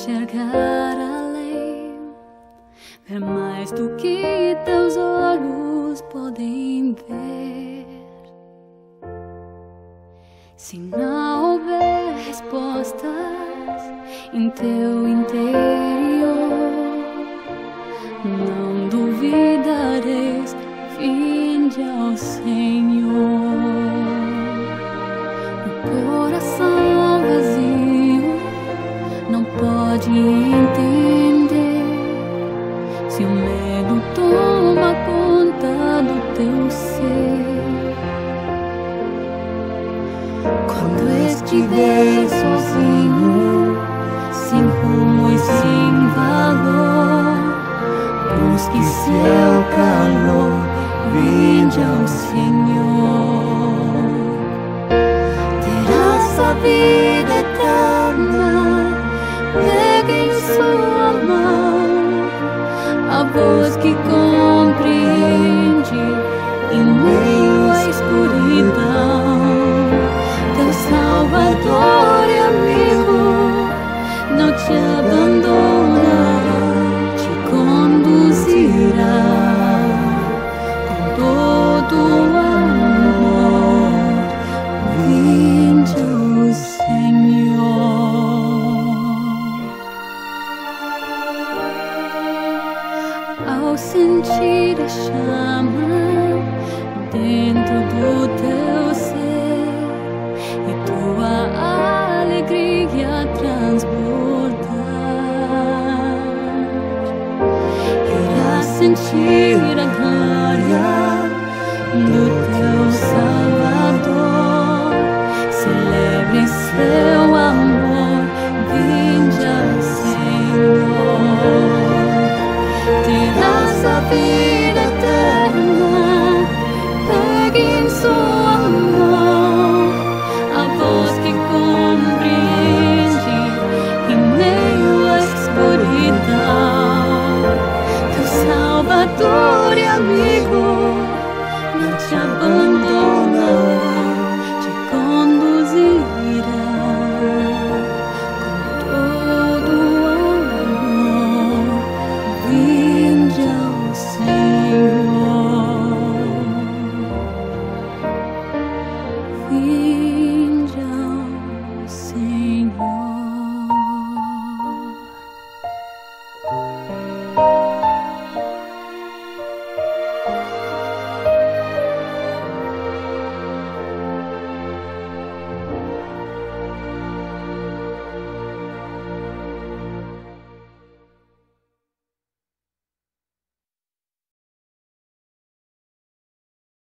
enxergar além, ver mais do que teus olhos podem ver. Se não houver respostas em teu interior, não duvidareis, vinde ao Senhor. Pode entender se o medo toma conta do teu ser. Quando estiver sozinho, sem rumo e sem valor, busque seu calor, vinde ao Senhor. Sua mão a voz que compreende Ao sentir a chama dentro do teu ser e tua alegria transbordar, irás sentir 不。